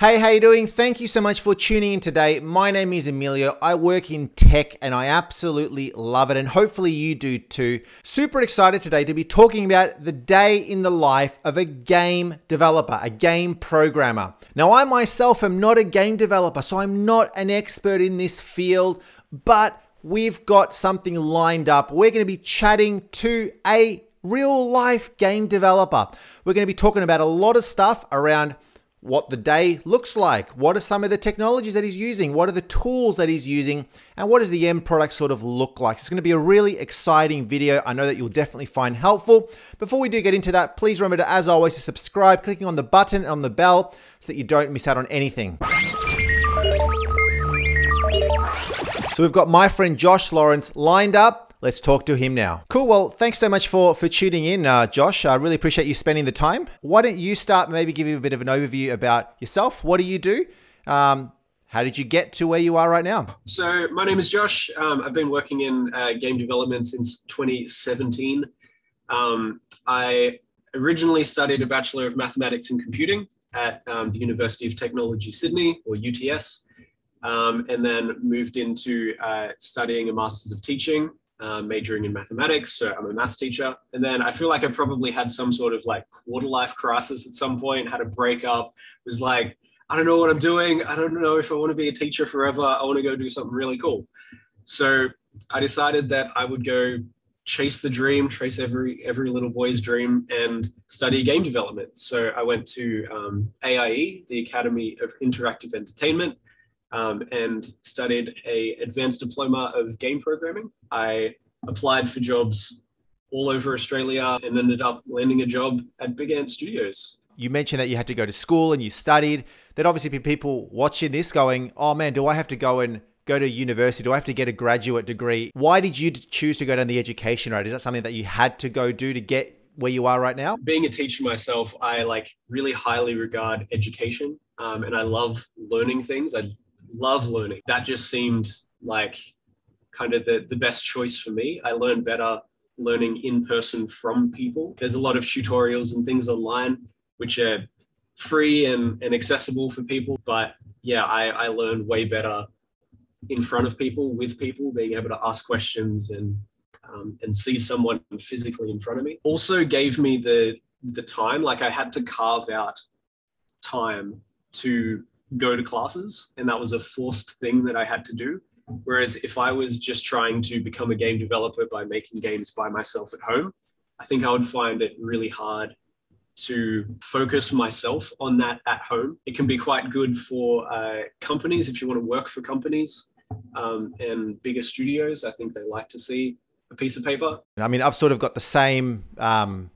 Hey, how you doing? Thank you so much for tuning in today. My name is Emilio. I work in tech and I absolutely love it and hopefully you do too. Super excited today to be talking about the day in the life of a game developer, a game programmer. Now, I myself am not a game developer, so I'm not an expert in this field, but we've got something lined up. We're going to be chatting to a real life game developer. We're going to be talking about a lot of stuff around what the day looks like. What are some of the technologies that he's using? What are the tools that he's using? And what does the end product sort of look like? It's going to be a really exciting video. I know that you'll definitely find helpful. Before we do get into that, please remember to, as always, to subscribe, clicking on the button and on the bell so that you don't miss out on anything. So we've got my friend Josh Laurence lined up. Let's talk to him now. Cool. Well, thanks so much for for tuning in, uh, Josh. I really appreciate you spending the time. Why don't you start? Maybe give you a bit of an overview about yourself. What do you do? Um, how did you get to where you are right now? So my name is Josh. Um, I've been working in uh, game development since 2017. Um, I originally studied a Bachelor of Mathematics in Computing at um, the University of Technology Sydney, or UTS, um, and then moved into uh, studying a Masters of Teaching um, majoring in mathematics. So I'm a maths teacher. And then I feel like I probably had some sort of like quarter life crisis at some point, had a breakup, was like, I don't know what I'm doing. I don't know if I want to be a teacher forever. I want to go do something really cool. So I decided that I would go chase the dream, chase every every little boy's dream, and study game development. So I went to um, AIE, the Academy of Interactive Entertainment, um, and studied a advanced diploma of game programming. I applied for jobs all over Australia and ended up landing a job at Big Ant Studios. You mentioned that you had to go to school and you studied. There'd obviously be people watching this going, "Oh man, do I have to go and go to university? Do I have to get a graduate degree?" Why did you choose to go down the education road? Is that something that you had to go do to get where you are right now? Being a teacher myself, I like really highly regard education, um, and I love learning things. I love learning. That just seemed like kind of the, the best choice for me. I learned better learning in person from people. There's a lot of tutorials and things online which are free and, and accessible for people. But yeah, I, I learned way better in front of people, with people, being able to ask questions and um, and see someone physically in front of me. Also gave me the the time, like I had to carve out time to go to classes, and that was a forced thing that I had to do. Whereas if I was just trying to become a game developer by making games by myself at home, I think I would find it really hard to focus myself on that at home. It can be quite good for uh, companies if you want to work for companies um, and bigger studios. I think they like to see a piece of paper. I mean, I've sort of got the same um,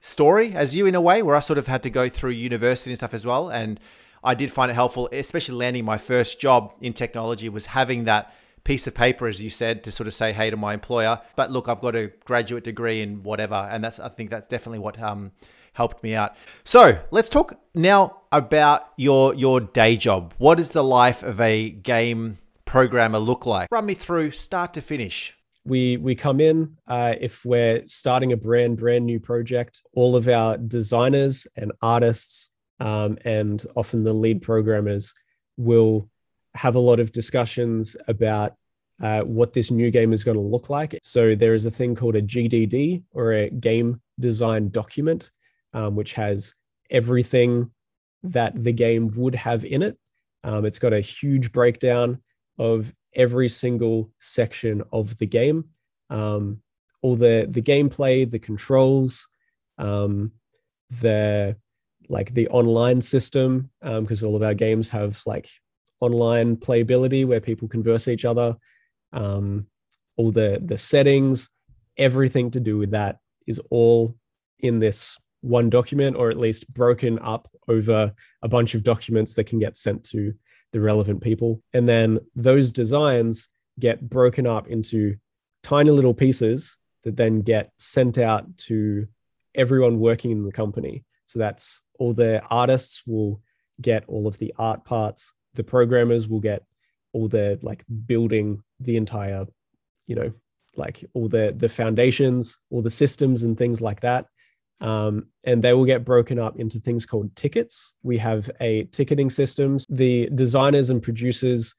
story as you in a way, where I sort of had to go through university and stuff as well. And I did find it helpful, especially landing my first job in technology, was having that piece of paper, as you said, to sort of say hey to my employer. But look, I've got a graduate degree in whatever, and that's I think that's definitely what um, helped me out. So let's talk now about your your day job. What does the life of a game programmer look like? Run me through start to finish we we come in uh, if we're starting a brand brand new project all of our designers and artists um, and often the lead programmers will have a lot of discussions about uh, what this new game is going to look like. So there is a thing called a GDD or a game design document, um, which has everything that the game would have in it. Um, it's got a huge breakdown of every single section of the game, um, all the the gameplay, the controls, um, the like the online system because um, all of our games have like online playability where people converse each other. Um, all the the settings everything to do with that is all in this one document or at least broken up over a bunch of documents that can get sent to the relevant people. And then those designs get broken up into tiny little pieces that then get sent out to everyone working in the company so that's all the artists will get all of the art parts. The programmers will get all the like building the entire, you know, like all the the foundations, all the systems and things like that. Um, and they will get broken up into things called tickets. We have a ticketing systems. The designers and producers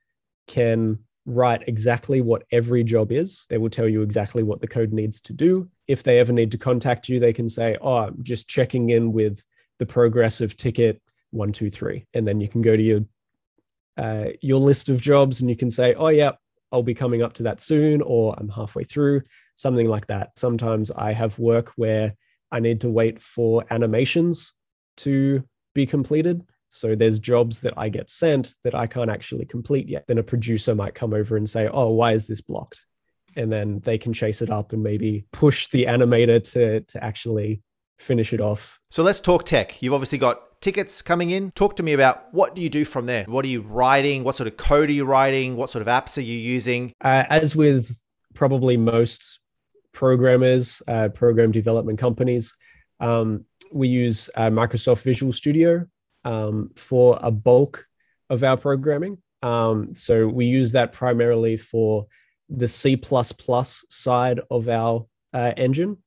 can write exactly what every job is. They will tell you exactly what the code needs to do. If they ever need to contact you, they can say, Oh, I'm just checking in with the progress of ticket one, two, three. And then you can go to your uh, your list of jobs and you can say, Oh, yeah, I'll be coming up to that soon, or I'm halfway through, something like that. Sometimes I have work where I need to wait for animations to be completed. So there's jobs that I get sent that I can't actually complete yet. Then a producer might come over and say, "Oh, why is this blocked?" And then they can chase it up and maybe push the animator to to actually finish it off. So let's talk tech. You've obviously got tickets coming in. Talk to me about what do you do from there? What are you writing? What sort of code are you writing? What sort of apps are you using? Uh, as with probably most programmers, uh, program development companies, um, we use uh, Microsoft Visual Studio um, for a bulk of our programming. Um, so we use that primarily for the C side of our uh, engine,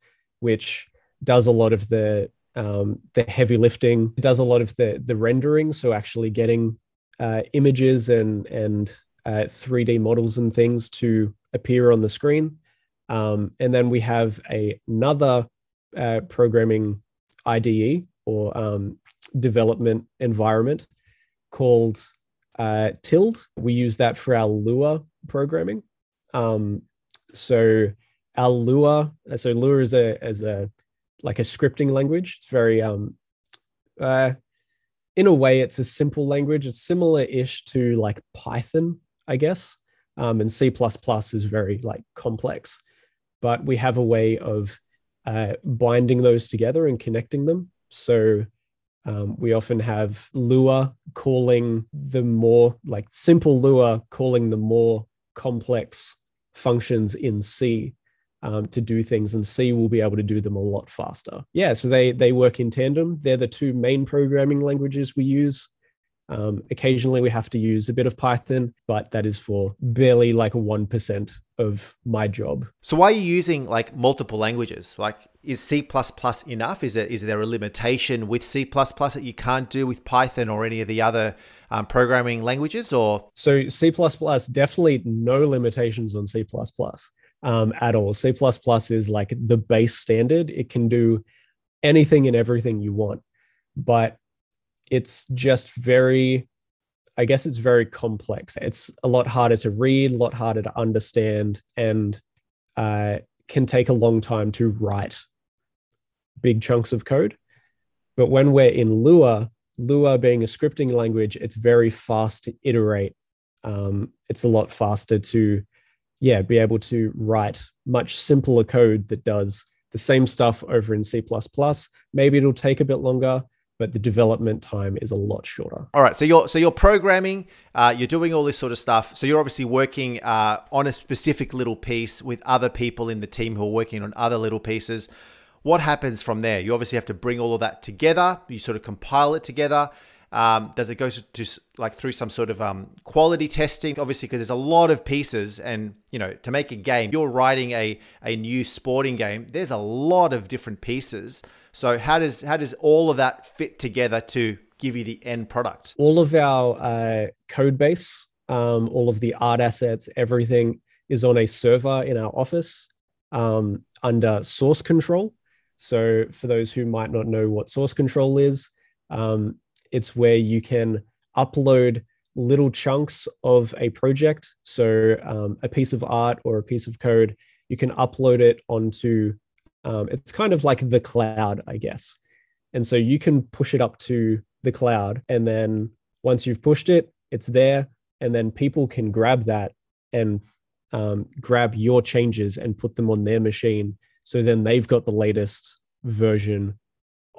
which does a lot of the um, the heavy lifting. It does a lot of the the rendering, so actually getting uh, images and and uh, 3D models and things to appear on the screen. Um, and then we have a, another uh, programming IDE or um, development environment called uh, Tilde. We use that for our Lua programming. Um, so our Lua, so Lua is a as a like a scripting language. It's very um uh in a way it's a simple language. It's similar-ish to like Python, I guess. Um, and C is very like complex. But we have a way of uh, binding those together and connecting them. So um, we often have Lua calling the more like simple Lua calling the more complex functions in C um, to do things, and C will be able to do them a lot faster. Yeah, so they they work in tandem. They're the two main programming languages we use. Um, occasionally, we have to use a bit of Python, but that is for barely like a one percent of my job. So, why are you using like multiple languages? Like, is C enough? Is it is there a limitation with C that you can't do with Python or any of the other um, programming languages? Or so C definitely no limitations on C um, at all. C is like the base standard. It can do anything and everything you want, but it's just very, I guess it's very complex. It's a lot harder to read, a lot harder to understand, and uh, can take a long time to write big chunks of code. But when we're in Lua, Lua being a scripting language, it's very fast to iterate. Um, it's a lot faster to yeah, be able to write much simpler code that does the same stuff over in C++. Maybe it'll take a bit longer, but the development time is a lot shorter. All right, so you're so you're programming, uh, you're doing all this sort of stuff. So you're obviously working uh, on a specific little piece with other people in the team who are working on other little pieces. What happens from there? You obviously have to bring all of that together. You sort of compile it together. Um, does it go to like through some sort of um, quality testing? Obviously, because there's a lot of pieces, and you know, to make a game, you're writing a a new sporting game. There's a lot of different pieces. So how does how does all of that fit together to give you the end product? All of our uh, code base, um, all of the art assets, everything is on a server in our office um, under source control. So for those who might not know what source control is, um, it's where you can upload little chunks of a project. So um, a piece of art or a piece of code, you can upload it onto, um, it's kind of like the cloud, I guess. And so you can push it up to the cloud. And then once you've pushed it, it's there. And then people can grab that and um, grab your changes and put them on their machine. So then they've got the latest version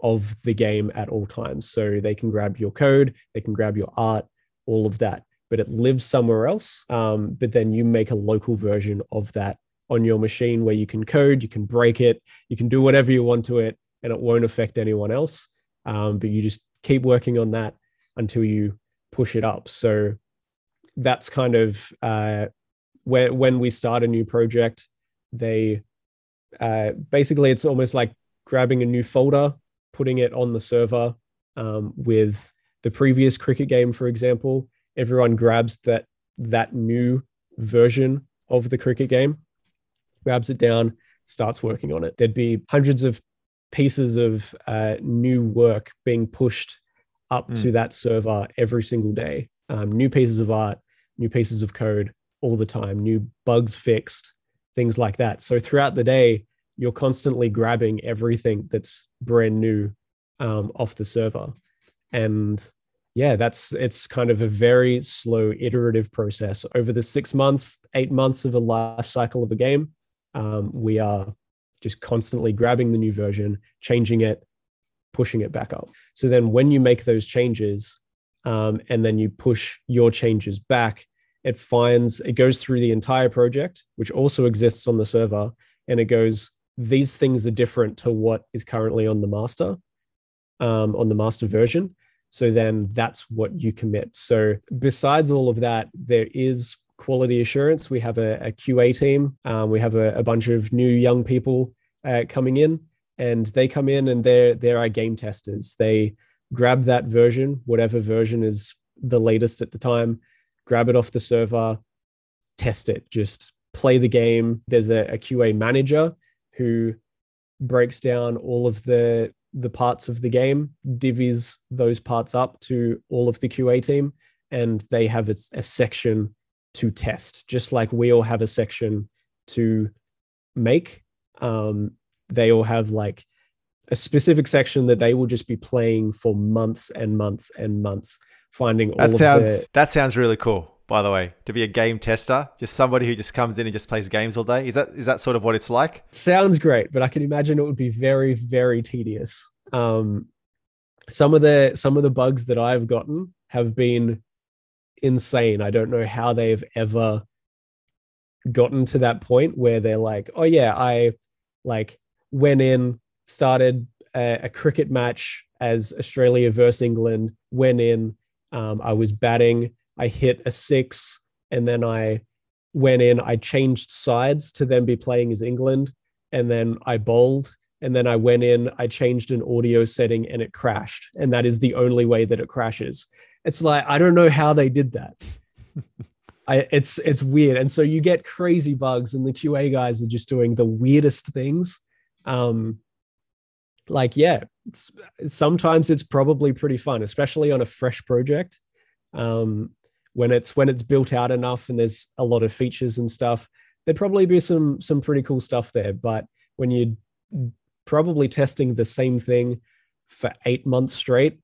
of the game at all times. So they can grab your code, they can grab your art, all of that, but it lives somewhere else. Um, but then you make a local version of that on your machine where you can code, you can break it, you can do whatever you want to it, and it won't affect anyone else. Um, but you just keep working on that until you push it up. So that's kind of uh, where when we start a new project, they uh, basically it's almost like grabbing a new folder, putting it on the server um, with the previous cricket game, for example. Everyone grabs that that new version of the cricket game, grabs it down, starts working on it. There'd be hundreds of pieces of uh, new work being pushed up mm. to that server every single day. Um, new pieces of art, new pieces of code all the time, new bugs fixed, things like that. So throughout the day, you're constantly grabbing everything that's brand new um, off the server. And yeah, that's it's kind of a very slow iterative process over the six months, eight months of a life cycle of a game. Um, we are just constantly grabbing the new version, changing it, pushing it back up. So then when you make those changes um, and then you push your changes back, it finds it goes through the entire project, which also exists on the server, and it goes, these things are different to what is currently on the master, um, on the master version. So then that's what you commit. So besides all of that, there is quality assurance. We have a, a QA team. Um, we have a, a, bunch of new young people uh, coming in, and they come in and they're they're our game testers. They grab that version, whatever version is the latest at the time, grab it off the server, test it, just play the game. There's a, a QA manager who breaks down all of the the parts of the game, divvies those parts up to all of the QA team, and they have a, a section to test, just like we all have a section to make. Um, they all have like a specific section that they will just be playing for months and months and months, finding that all sounds, of the. That sounds really cool. By the way, to be a game tester, just somebody who just comes in and just plays games all day. Is that is that sort of what it's like? Sounds great, but I can imagine it would be very very tedious. Um, some of the some of the bugs that I've gotten have been insane. I don't know how they've ever gotten to that point where they're like, oh yeah, I like went in, started a, a cricket match as Australia versus England, went in, um, I was batting, I hit a six, and then I went in, I changed sides to then be playing as England, and then I bowled, and then I went in, I changed an audio setting, and it crashed, and that is the only way that it crashes. It's like I don't know how they did that. I, it's it's weird, and so you get crazy bugs, and the QA guys are just doing the weirdest things. Um, like yeah, it's, sometimes it's probably pretty fun, especially on a fresh project. Um, when it's when it's built out enough and there's a lot of features and stuff, there'd probably be some some pretty cool stuff there. But when you're probably testing the same thing for eight months straight,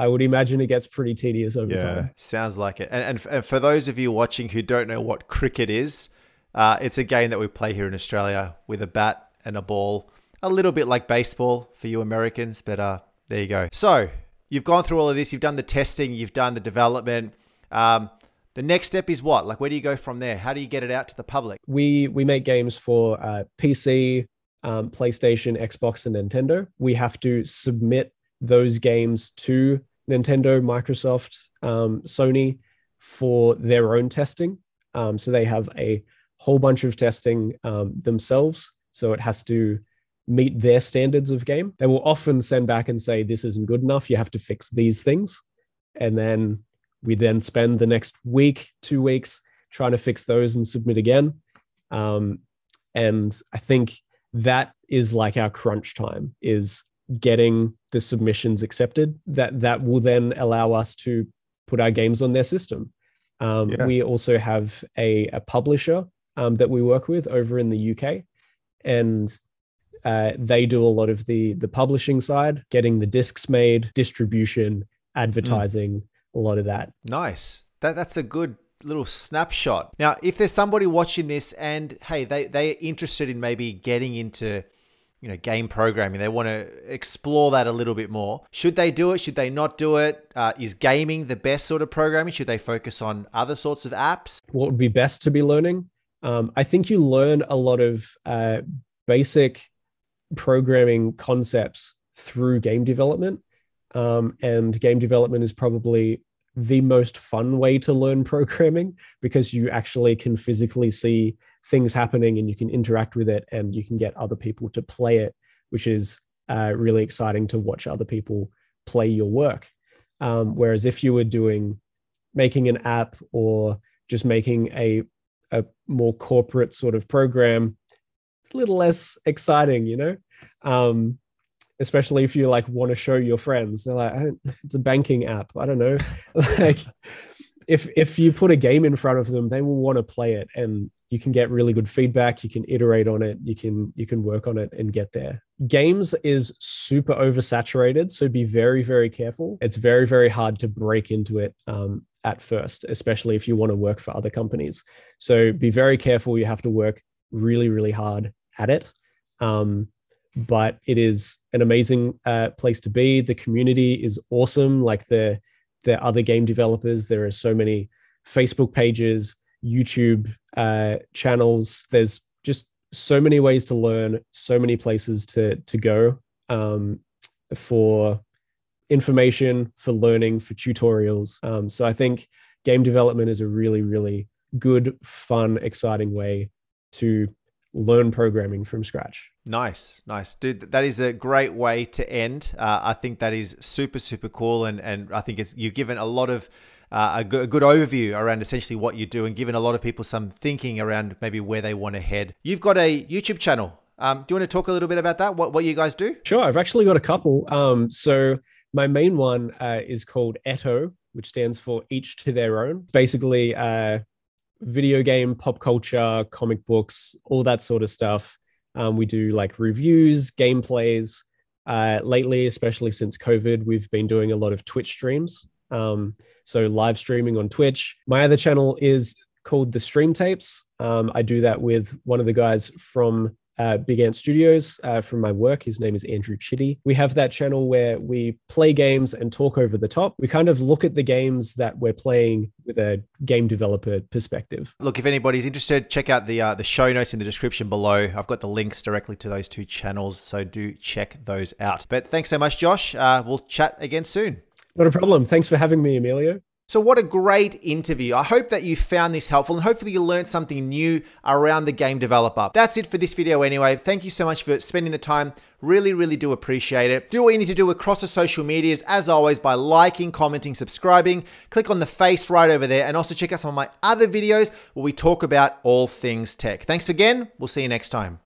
I would imagine it gets pretty tedious over yeah, time. Sounds like it. And, and, and, for those of you watching who don't know what cricket is, uh, it's a game that we play here in Australia with a bat and a ball. A little bit like baseball for you Americans, but uh, there you go. So you've gone through all of this. You've done the testing. You've done the development. Um, the next step is what? Like, where do you go from there? How do you get it out to the public? We we make games for uh, PC, um, PlayStation, Xbox, and Nintendo. We have to submit those games to Nintendo, Microsoft, um, Sony for their own testing. Um, so they have a whole bunch of testing um, themselves. So it has to meet their standards of game. They will often send back and say, This isn't good enough. You have to fix these things. And then we then spend the next week, two weeks trying to fix those and submit again. Um, and I think that is like our crunch time is getting the submissions accepted that that will then allow us to put our games on their system um, yeah. we also have a, a publisher um, that we work with over in the uk and uh, they do a lot of the the publishing side getting the discs made distribution advertising mm. a lot of that nice that that's a good little snapshot now if there's somebody watching this and hey they they're interested in maybe getting into you know game programming. They want to explore that a little bit more. Should they do it? Should they not do it? Uh, is gaming the best sort of programming? Should they focus on other sorts of apps? What would be best to be learning? Um, i think you learn a lot of uh, basic programming concepts through game development. Um, and game development is probably the most fun way to learn programming because you actually can physically see things happening and you can interact with it and you can get other people to play it which is uh, really exciting to watch other people play your work. Um, whereas if you were doing making an app or just making a a more corporate sort of program, it's a little less exciting, you know. Um, especially if you like want to show your friends, they're like, "It's a banking app." I don't know, like if if you put a game in front of them, they will want to play it, and you can get really good feedback. You can iterate on it. You can you can work on it and get there. Games is super oversaturated, so be very very careful. It's very very hard to break into it um, at first, especially if you want to work for other companies. So be very careful. You have to work really really hard at it. Um, but it is an amazing uh, place to be. The community is awesome. Like the the other game developers, there are so many Facebook pages, YouTube uh, channels. There's just so many ways to learn, so many places to to go um, for information, for learning, for tutorials. Um, so I think game development is a really, really good, fun, exciting way to learn programming from scratch. Nice, nice, dude. That is a great way to end. Uh, I think that is super, super cool, and and I think it's you've given a lot of uh, a, good, a good overview around essentially what you do, and given a lot of people some thinking around maybe where they want to head. You've got a YouTube channel. Um, do you want to talk a little bit about that? What what you guys do? Sure, I've actually got a couple. Um, so my main one uh, is called Eto, which stands for each to their own. Basically, uh, video game, pop culture, comic books, all that sort of stuff. Um, we do like reviews, gameplays. Uh, lately, especially since COVID, we've been doing a lot of Twitch streams. Um, so live streaming on Twitch. My other channel is called the Stream Tapes. Um, I do that with one of the guys from uh, Big Ant Studios uh, from my work. His name is Andrew Chitty. We have that channel where we play games and talk over the top. We kind of look at the games that we're playing with a game developer perspective. Look, if anybody's interested, check out the uh, the show notes in the description below. I've got the links directly to those two channels, so do check those out. But thanks so much, Josh. Uh, we'll chat again soon. Not a problem. Thanks for having me, Emilio. So, what a great interview. I hope that you found this helpful and hopefully you learned something new around the game developer. That's it for this video anyway. Thank you so much for spending the time. Really, really do appreciate it. Do what you need to do across the social medias, as always, by liking, commenting, subscribing. Click on the face right over there and also check out some of my other videos where we talk about all things tech. Thanks again. We'll see you next time.